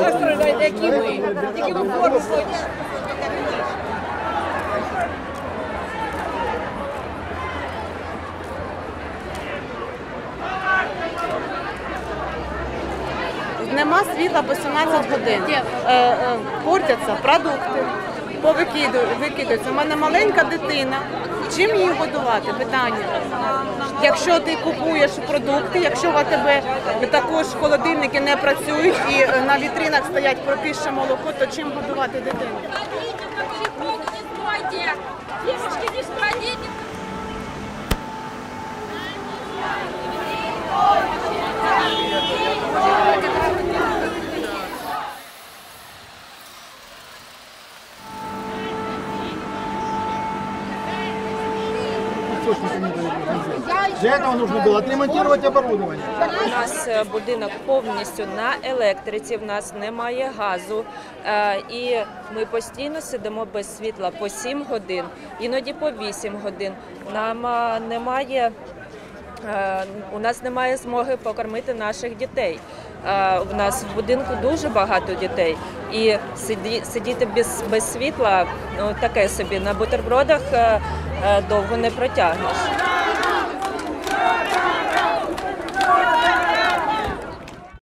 ви страждаєте, які ми. Які ви форму ходите. Нема світла по 17 годин. Е, е, портяться продукти, повикидують, викидаються. У мене маленька дитина. Чим її годувати? Питання. Якщо ти купуєш продукти, якщо в тебе також холодильники не працюють і е, на вітринах стоять пропіще молоко, то чим годувати дитину? Для этого нужно было отремонтировать оборудование. У нас е, будинок повністю на електриці, в нас немає газу, е, і ми постійно сидимо без світла по 7 годин, іноді по 8 годин. Нам е, немає. У нас немає змоги покормити наших дітей. У нас в будинку дуже багато дітей, і сидіти без, без світла ну таке собі на бутербродах довго не протягнеш.